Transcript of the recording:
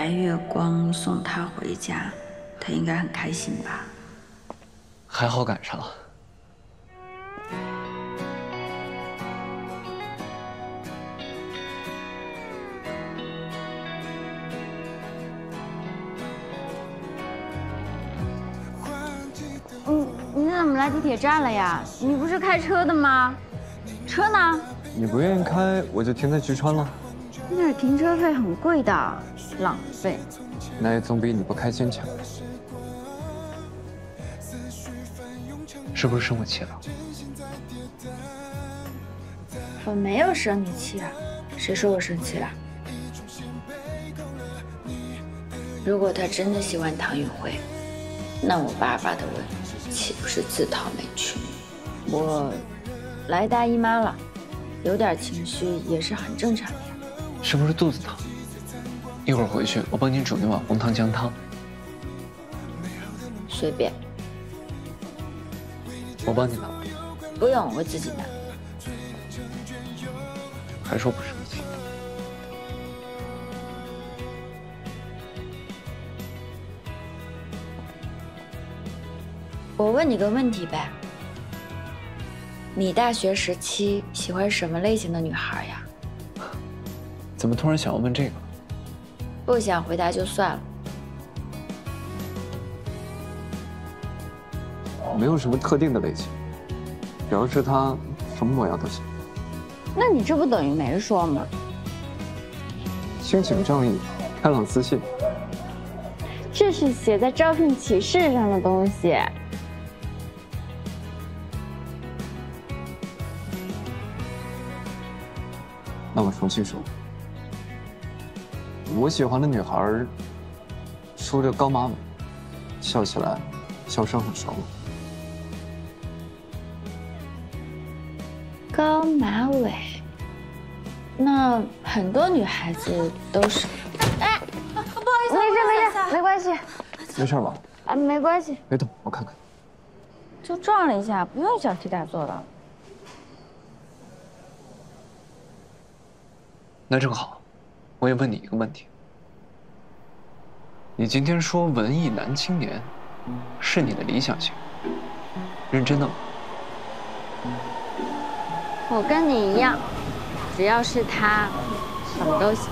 白月光送他回家，他应该很开心吧？还好赶上了。你你怎么来地铁站了呀？你不是开车的吗？车呢？你不愿意开，我就停在菊川了。那儿停车费很贵的，浪费。那也总比你不开心强。是不是生我气了？我没有生你气啊，谁说我生气了？如果他真的喜欢唐雨辉，那我巴巴的问，岂不是自讨没趣？我来大姨妈了，有点情绪也是很正常的呀。是不是肚子疼？一会儿回去我帮你煮一碗红糖姜汤。随便，我帮你拿。不用，我自己拿。还说不生气？我问你个问题呗，你大学时期喜欢什么类型的女孩呀？怎么突然想要问这个？不想回答就算了。没有什么特定的类型，只要是他什么模样都行。那你这不等于没说吗？清醒仗义，开朗自信。这是写在招聘启事上的东西。那我重新说，我喜欢的女孩，梳着高马尾，笑起来笑声很爽。高马尾，那很多女孩子都是。哎，不好意思，没事没事，没关系。没事吧？啊，没关系。别动，我看看。就撞了一下，不用小题大做的。那正好，我也问你一个问题。你今天说文艺男青年是你的理想型认真的吗？我跟你一样只要是他什么都行。